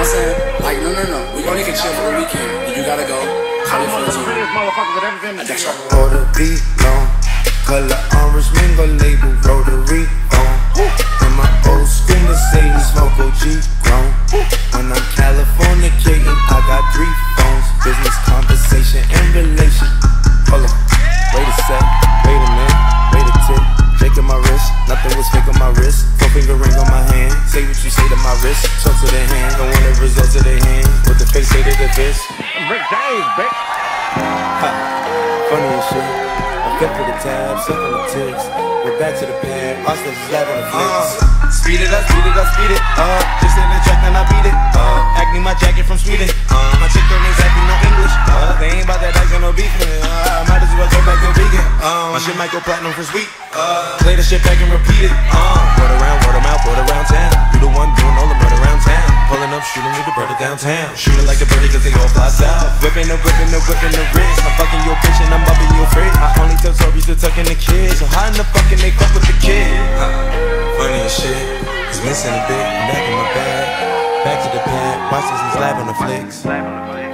know what I'm saying? Like, no, no, no. We only can chill for the weekend. And you gotta go. How you feel the prettiest motherfuckers that ever to That's jail. right. Order beat long, color orange mingle label rotary on. And my old school Mercedes smoke OG grown. When I'm Californicating, I got three phones, business, conversation, and relation. Hold on, wait a sec, wait a minute, wait a tick. Shaking my wrist, nothing was fake on my wrist. Four finger ring on my hand. Say what you say to my wrist. Talk to the hand, don't want the results of the hand. What the face say to the fist. Rick James, bitch. Ha, funny as shit. I flip for the tab, slip on the ticks. We're back to the pad, Austin just lab on the flicks. Uh, speed it up, speed it up, speed it up. Just in the track, then I beat it up. Acne my jacket from Sweden. Uh, my chick don't exactly know English. Uh, they ain't about that dice and no beef. Uh, I might as well go back to vegan. Uh, my shit might go platinum for sweet. Uh, play the shit back and repeat it. Uh, downtown. Shooting like the birdie cause they all fly south. Whipping the whipping the whipping the wrist. I'm fucking your bitch and I'm upping your fridge. I only tell stories to tucking the kids. So how in the fucking they fuck with the kid? Huh, funny as shit. It's missing a bit, back in my bag. Back to the pad, watch this and slap the flicks.